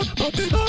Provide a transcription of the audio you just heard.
Oh, it, oh.